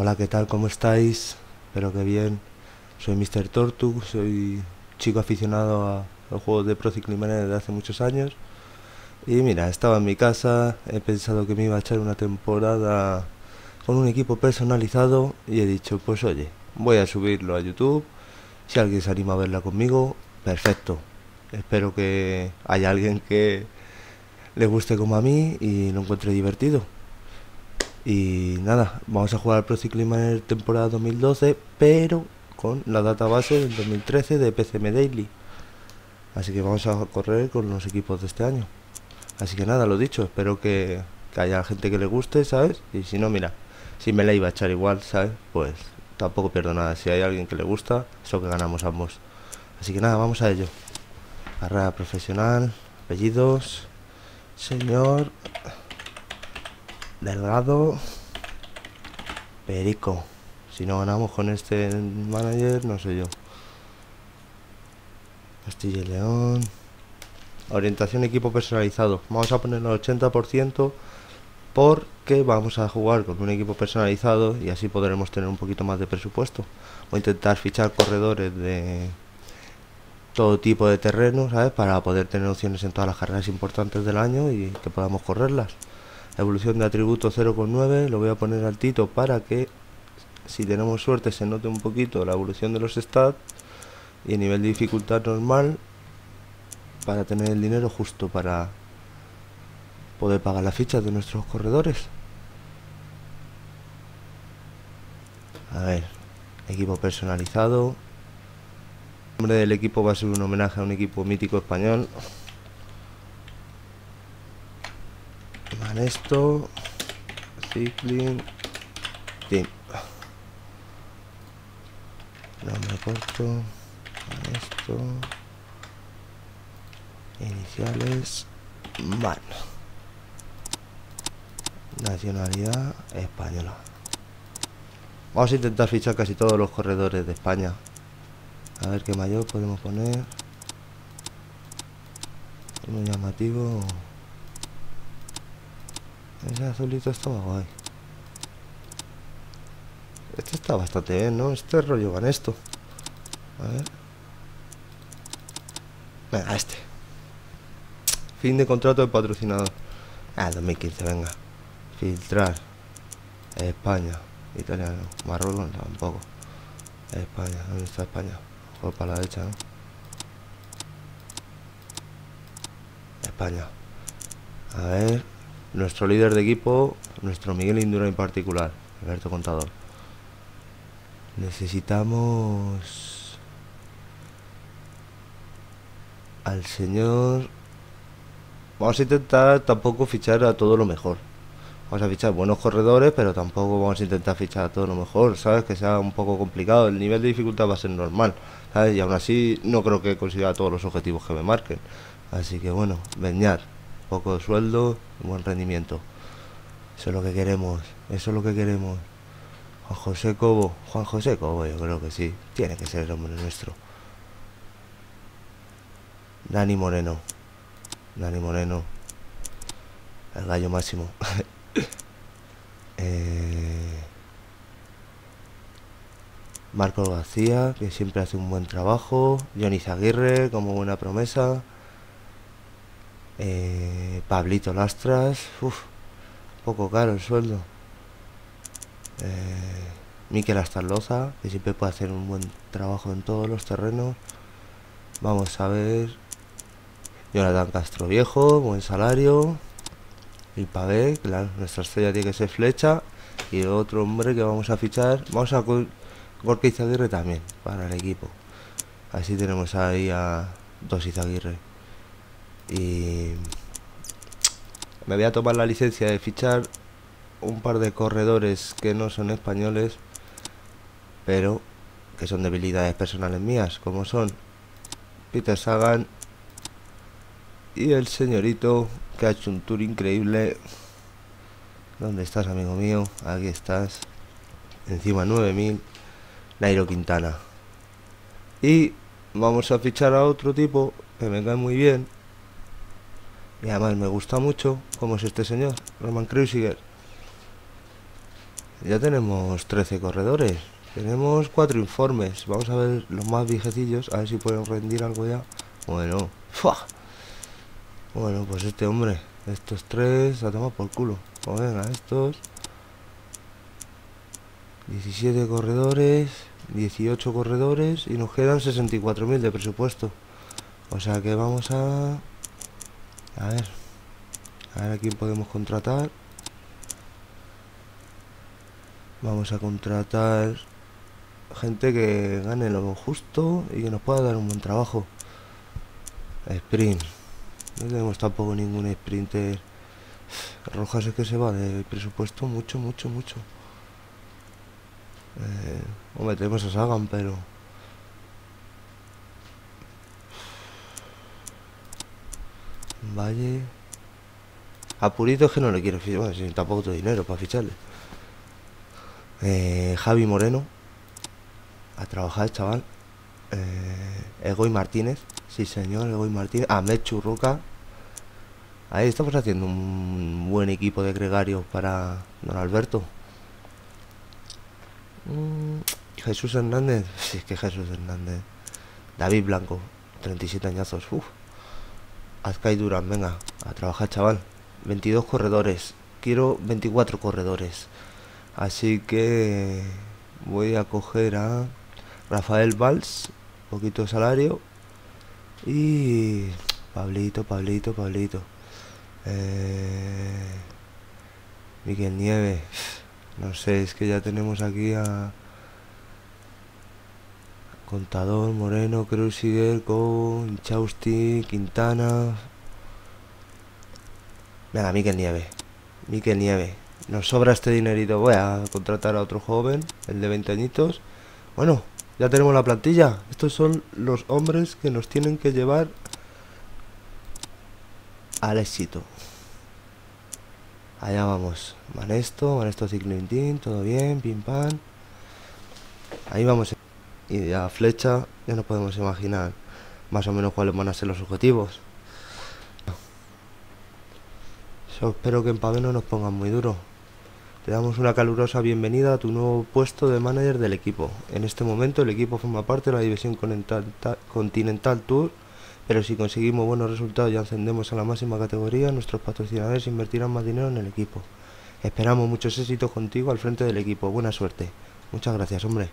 Hola, ¿qué tal? ¿Cómo estáis? Espero que bien. Soy Mr. Tortug, soy chico aficionado a los juegos de Pro Cycling Manager desde hace muchos años. Y mira, estaba en mi casa, he pensado que me iba a echar una temporada con un equipo personalizado y he dicho, pues oye, voy a subirlo a YouTube. Si alguien se anima a verla conmigo, perfecto. Espero que haya alguien que le guste como a mí y lo encuentre divertido. Y nada, vamos a jugar Pro Cycling Manager temporada 2012, pero con la database del 2013 de PCM Daily. Así que vamos a correr con los equipos de este año. Así que nada, lo dicho, espero que, haya gente que le guste, ¿sabes? Y si no, mira, si me la iba a echar igual, ¿sabes? Pues tampoco pierdo nada. Si hay alguien que le gusta, eso que ganamos ambos. Así que nada, vamos a ello. Carrera profesional, apellidos, señor Delgado, Perico. Si no ganamos con este manager, no sé yo. Castilla y León. Orientación equipo personalizado. Vamos a ponerlo al 80% porque vamos a jugar con un equipo personalizado y así podremos tener un poquito más de presupuesto. Voy a intentar fichar corredores de todo tipo de terreno, ¿sabes? Para poder tener opciones en todas las carreras importantes del año y que podamos correrlas. Evolución de atributo 0,9 lo voy a poner altito para que si tenemos suerte se note un poquito la evolución de los stats y el nivel de dificultad normal para tener el dinero justo para poder pagar las fichas de nuestros corredores. A ver, equipo personalizado. El nombre del equipo va a ser un homenaje a un equipo mítico español. Manesto, Cycling, Team. Nombre corto, Manesto, iniciales, Man. Nacionalidad española. Vamos a intentar fichar casi todos los corredores de España. A ver qué mayor podemos poner. Muy llamativo. Ese azulito está guay. Este está bastante bien, ¿no? Este rollo van esto. A ver. Venga, este. Fin de contrato de patrocinador. Ah, 2015, venga. Filtrar. España. Italiano. Marruecos tampoco. España. ¿Dónde está España? Por para la derecha, ¿no? España. A ver. Nuestro líder de equipo, nuestro Miguel Indura en particular. Alberto Contador. Necesitamos al señor Vamos a intentar tampoco fichar a todo lo mejor. Vamos a fichar buenos corredores, pero tampoco vamos a intentar fichar a todo lo mejor, ¿sabes? Que sea un poco complicado. El nivel de dificultad va a ser normal, ¿sabes? Y aún así no creo que consiga todos los objetivos que me marquen. Así que bueno, veñar. Poco sueldo, buen rendimiento. Eso es lo que queremos, eso es lo que queremos. Juan José Cobo, Juan José Cobo, yo creo que sí. Tiene que ser el hombre nuestro. Dani Moreno. Dani Moreno, el gallo máximo. eh, Marcos García, que siempre hace un buen trabajo. Johnny Zaguirre, como buena promesa. Eh, Pablito Lastras, uff, poco caro el sueldo. Eh, Miquel Astarloza, que siempre puede hacer un buen trabajo en todos los terrenos. Vamos a ver Jonathan Castro Viejo, buen salario. El Pavé, claro, nuestra estrella tiene que ser flecha. Y otro hombre que vamos a fichar, vamos a Gorka Izaguirre también para el equipo. Así tenemos ahí a dos Izaguirre. Y me voy a tomar la licencia de fichar un par de corredores que no son españoles, pero que son debilidades personales mías, como son Peter Sagan y el señorito que ha hecho un tour increíble. ¿Dónde estás, amigo mío? Aquí estás. Encima 9000. Nairo Quintana. Y vamos a fichar a otro tipo que me cae muy bien. Y además me gusta mucho, como es este señor, Roman Kreuziger. Ya tenemos 13 corredores. Tenemos cuatro informes. Vamos a ver los más viejecillos. A ver si pueden rendir algo ya. Bueno. Bueno, pues este hombre. Estos tres a tomar por culo. Pues venga, estos. 17 corredores. 18 corredores. Y nos quedan 64.000 de presupuesto. O sea que vamos a... A ver. A ver a quién podemos contratar. Vamos a contratar gente que gane lo justo y que nos pueda dar un buen trabajo. Sprint. No tenemos tampoco ningún sprinter. Rojas es que se va de presupuesto mucho, mucho, mucho. Eh, hombre, tenemos a Sagan, pero... Valle... Apurito es que no le quiero fichar. Si tampoco tengo dinero para ficharle. Eh, Javi Moreno. A trabajar, chaval. Eh, Egoy Martínez. Sí, señor, Egoy Martínez. Ahmed Churruca. Ahí estamos haciendo un buen equipo de gregarios para don Alberto. Mm, Jesús Hernández. Sí, es que Jesús Hernández. David Blanco. 37 añazos. Azcay Durán, venga, a trabajar, chaval. 22 corredores. Quiero 24 corredores. Así que voy a coger a Rafael Valls, poquito de salario. Y Pablito, Pablito, Pablito. Eh, Miguel Nieve. No sé, es que ya tenemos aquí a Contador, Moreno, Cruziger, con Chausti, Quintana. Venga, Miquel Nieve. Miquel Nieve. Nos sobra este dinerito. Voy a contratar a otro joven, el de 20 añitos. Bueno, ya tenemos la plantilla. Estos son los hombres que nos tienen que llevar al éxito. Allá vamos. Manesto, Manesto Ciclintín, todo bien, pim pam. Ahí vamos. Y ya flecha, ya nos podemos imaginar más o menos cuáles van a ser los objetivos. Yo espero que en Pave no nos pongan muy duro. Te damos una calurosa bienvenida a tu nuevo puesto de manager del equipo. En este momento el equipo forma parte de la División Continental Tour, pero si conseguimos buenos resultados y ascendemos a la máxima categoría, nuestros patrocinadores invertirán más dinero en el equipo. Esperamos muchos éxitos contigo al frente del equipo. Buena suerte. Muchas gracias, hombre.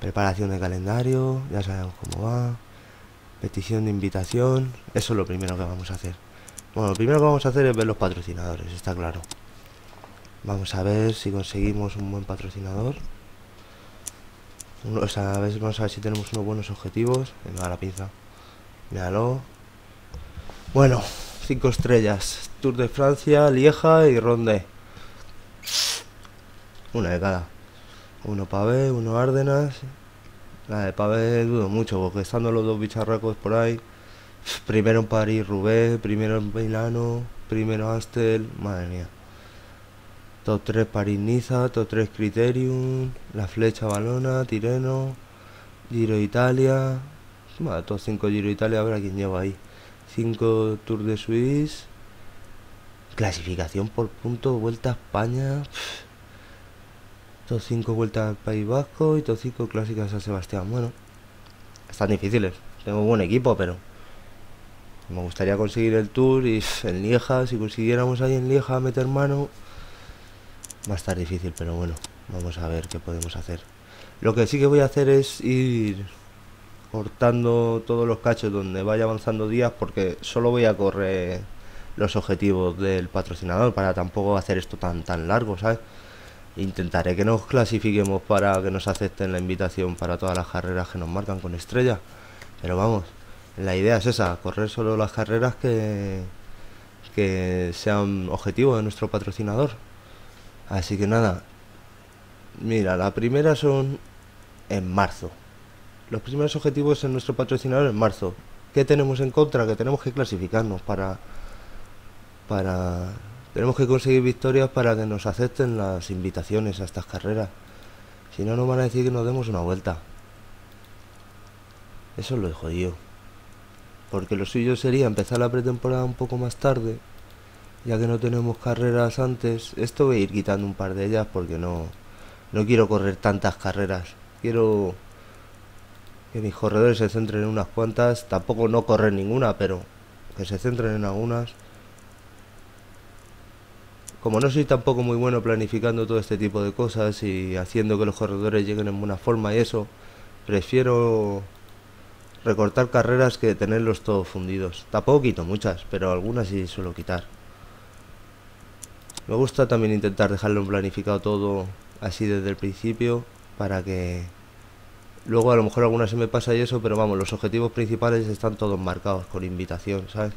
Preparación de calendario, ya sabemos cómo va. Petición de invitación, eso es lo primero que vamos a hacer. Bueno, lo primero que vamos a hacer es ver los patrocinadores, está claro. Vamos a ver si conseguimos un buen patrocinador. o sea, a ver, vamos a ver si tenemos unos buenos objetivos. Venga, la pinza. Míralo. Bueno, cinco estrellas. Tour de Francia, Lieja y Ronde. Una de cada. Uno Pavé, uno Árdenas. La de Pavé dudo mucho, porque estando los dos bicharracos por ahí. Primero en París, Roubaix, primero en Milano, primero Astel, madre mía. Top 3 París-Niza, top 3 Criterium, La Flecha Balona, Tireno, Giro Italia, bueno, top 5 Giro Italia, a ver a quién lleva ahí. 5 Tour de Suisse, clasificación por punto, Vuelta a España, top 5 Vuelta al País Vasco y top 5 Clásicas a Sebastián. Bueno, están difíciles, tengo buen equipo, pero me gustaría conseguir el tour y en Lieja, si consiguiéramos ahí en Lieja meter mano, va a estar difícil, pero bueno, vamos a ver qué podemos hacer. Lo que sí que voy a hacer es ir cortando todos los cachos donde vaya avanzando días porque solo voy a correr los objetivos del patrocinador para tampoco hacer esto tan tan largo, ¿sabes? Intentaré que nos clasifiquemos para que nos acepten la invitación para todas las carreras que nos marcan con estrella. Pero vamos, la idea es esa, correr solo las carreras que, que sean objetivo de nuestro patrocinador. Así que nada, mira, la primera son en marzo. Los primeros objetivos en nuestro patrocinador en marzo. ¿Qué tenemos en contra? Que tenemos que clasificarnos para... para tenemos que conseguir victorias para que nos acepten las invitaciones a estas carreras. Si no, nos van a decir que nos demos una vuelta. Eso es lo jodido porque lo suyo sería empezar la pretemporada un poco más tarde ya que no tenemos carreras antes, esto voy a ir quitando un par de ellas porque no, no quiero correr tantas carreras. Quiero que mis corredores se centren en unas cuantas, tampoco no correr ninguna, pero que se centren en algunas. Como no soy tampoco muy bueno planificando todo este tipo de cosas y haciendo que los corredores lleguen en buena forma y eso, prefiero recortar carreras que tenerlos todos fundidos. Tampoco quito muchas, pero algunas sí suelo quitar. Me gusta también intentar dejarlo planificado todo así desde el principio para que luego a lo mejor alguna se me pasa y eso, pero vamos, los objetivos principales están todos marcados con invitación, ¿sabes?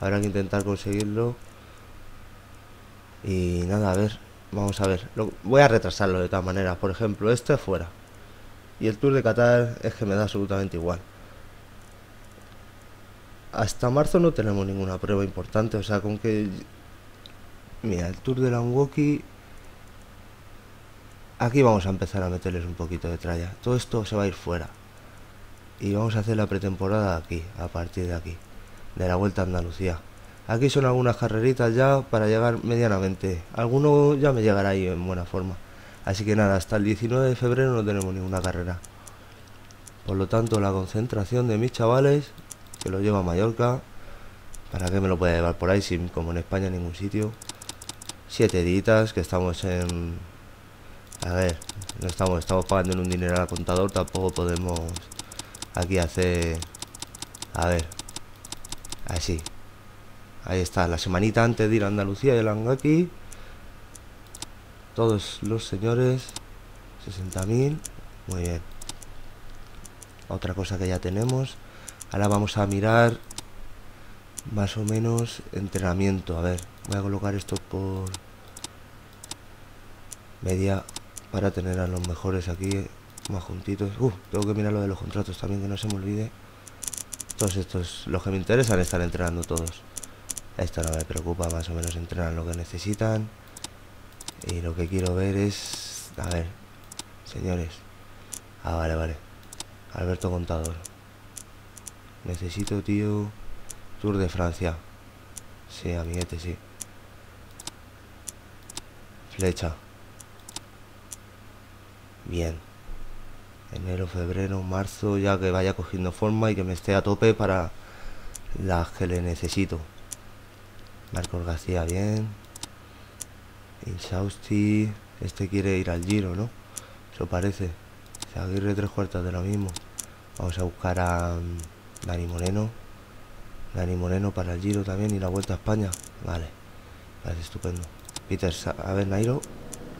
Habrá que intentar conseguirlo. Y nada, a ver, vamos a ver. voy a retrasarlo de todas maneras. Por ejemplo, este fuera. Y el Tour de Qatar es que me da absolutamente igual. Hasta marzo no tenemos ninguna prueba importante, o sea, con que... Mira, el Tour de Langwoki Aquí vamos a empezar a meterles un poquito de tralla. Todo esto se va a ir fuera. Y vamos a hacer la pretemporada aquí, a partir de aquí. De la Vuelta a Andalucía. Aquí son algunas carreritas ya para llegar medianamente. Alguno ya me llegará ahí en buena forma. Así que nada, hasta el 19 de febrero no tenemos ninguna carrera. Por lo tanto, la concentración de mis chavales, que lo lleva a Mallorca, ¿para qué me lo puede llevar por ahí? Sin, como en España en ningún sitio. Siete ditas que estamos en a ver, no estamos, estamos pagando en un dinero al contador, tampoco podemos aquí hacer... A ver, así. Ahí está, la semanita antes de ir a Andalucía y el Angaki. Todos los señores, 60.000, muy bien. Otra cosa que ya tenemos. Ahora vamos a mirar más o menos entrenamiento. A ver, voy a colocar esto por media para tener a los mejores aquí más juntitos. Uh, tengo que mirar lo de los contratos también, que no se me olvide. Todos estos, los que me interesan, están entrenando todos. Esto no me preocupa, más o menos entrenan lo que necesitan. Y lo que quiero ver es... A ver, señores. Ah, vale, vale. Alberto Contador. Necesito, tío... Tour de Francia. Sí, amiguete, sí. Flecha. Bien. Enero, febrero, marzo, ya que vaya cogiendo forma y que me esté a tope para las que le necesito. Marcos García, bien. Insausti, este quiere ir al Giro, ¿no? Eso parece. Aguirre tres cuartas de lo mismo. Vamos a buscar a mm, Dani Moreno. Dani Moreno para el Giro también y la Vuelta a España. Vale. Parece estupendo. Peter, a ver, Nairo.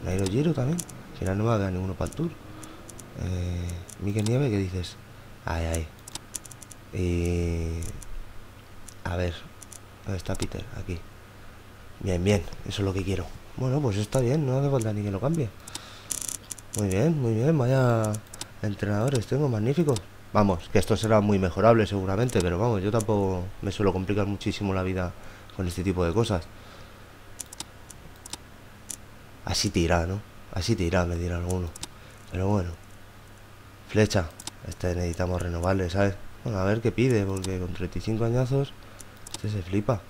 Nairo Giro también final no me va a ninguno para el tour. Eh, Nieve, ¿qué dices? Ay, ay. Y... A ver. ¿Dónde está Peter? Aquí. Bien, bien. Eso es lo que quiero. Bueno, pues está bien. No hace falta ni que lo cambie. Muy bien, muy bien. Vaya entrenadores tengo magníficos. Vamos, que esto será muy mejorable seguramente, pero vamos, yo tampoco me suelo complicar muchísimo la vida con este tipo de cosas. Así tira, ¿no? Así te irá, me dirá alguno. Pero bueno. Flecha. Este necesitamos renovarle, ¿sabes? Bueno, a ver qué pide, porque con 35 añazos este se flipa.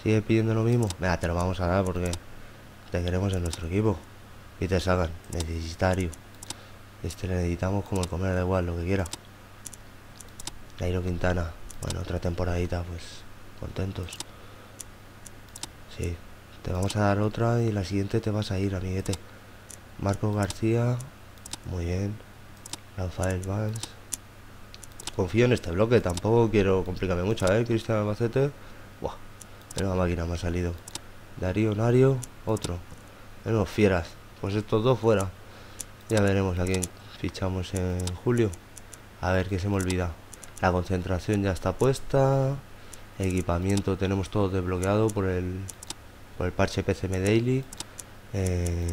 Sigue pidiendo lo mismo. Venga, te lo vamos a dar porque te queremos en nuestro equipo. te Sagan, necesitario. Este le necesitamos como el comer, da igual, lo que quiera. Nairo Quintana. Bueno, otra temporadita, pues contentos. Sí, te vamos a dar otra y la siguiente te vas a ir, amiguete. Marco García, muy bien. Rafael Vance. Confío en este bloque, tampoco quiero complicarme mucho. A ver, Cristian Albacete. Buah, la máquina me ha salido. Darío Nario, otro. Menos fieras. Pues estos dos fuera. Ya veremos a quién fichamos en julio. A ver, que se me olvida. La concentración ya está puesta. Equipamiento tenemos todo desbloqueado por el, por el parche PCM Daily. Eh,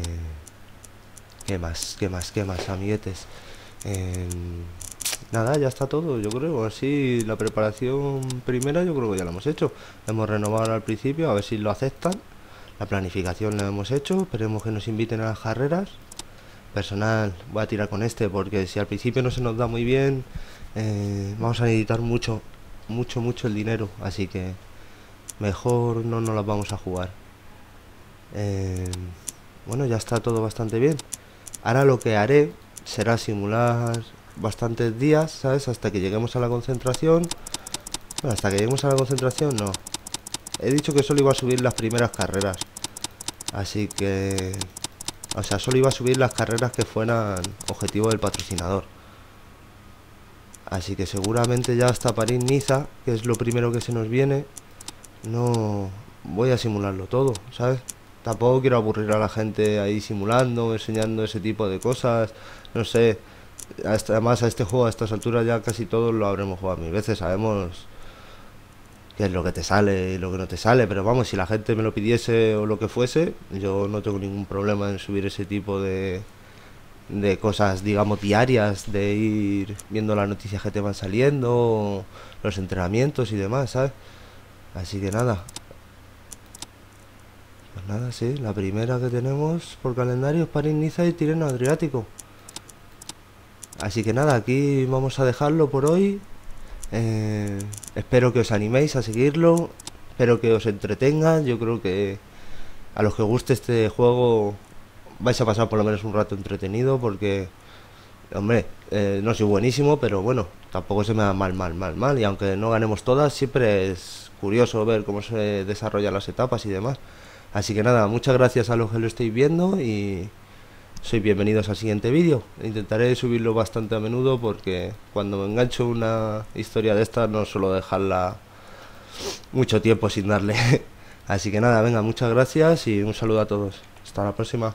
¿Qué más? ¿Qué más? ¿Qué más, amiguetes? Nada, ya está todo, yo creo. Así, la preparación primera yo creo que ya la hemos hecho. Hemos renovado al principio, a ver si lo aceptan. La planificación la hemos hecho, esperemos que nos inviten a las carreras. Personal, voy a tirar con este porque si al principio no se nos da muy bien, eh, vamos a necesitar mucho, mucho, mucho el dinero. Así que mejor no nos las vamos a jugar. Eh, bueno, ya está todo bastante bien. Ahora lo que haré será simular bastantes días, ¿sabes? Hasta que lleguemos a la concentración. Bueno, hasta que lleguemos a la concentración, no. He dicho que solo iba a subir las primeras carreras. Así que... O sea, solo iba a subir las carreras que fueran objetivo del patrocinador. Así que seguramente ya hasta París-Niza, que es lo primero que se nos viene, no voy a simularlo todo, ¿sabes? Tampoco quiero aburrir a la gente ahí simulando, enseñando ese tipo de cosas. No sé, además a este juego a estas alturas ya casi todos lo habremos jugado mil veces, sabemos qué es lo que te sale y lo que no te sale, pero vamos, si la gente me lo pidiese o lo que fuese, yo no tengo ningún problema en subir ese tipo de, de cosas, digamos, diarias, de ir viendo las noticias que te van saliendo, los entrenamientos y demás. Así que nada. Pues nada, sí, la primera que tenemos por calendario es París, Niza y Tireno Adriático. Así que nada, aquí vamos a dejarlo por hoy. Eh, espero que os animéis a seguirlo. Espero que os entretenga. Yo creo que a los que guste este juego vais a pasar por lo menos un rato entretenido porque, hombre, eh, no soy buenísimo, pero bueno, tampoco se me da mal, mal, mal, mal. Y aunque no ganemos todas, siempre es curioso ver cómo se desarrollan las etapas y demás. Así que nada, muchas gracias a los que lo estáis viendo y sois bienvenidos al siguiente vídeo. Intentaré subirlo bastante a menudo porque cuando me engancho una historia de esta no suelo dejarla mucho tiempo sin darle. Así que nada, venga, muchas gracias y un saludo a todos. Hasta la próxima.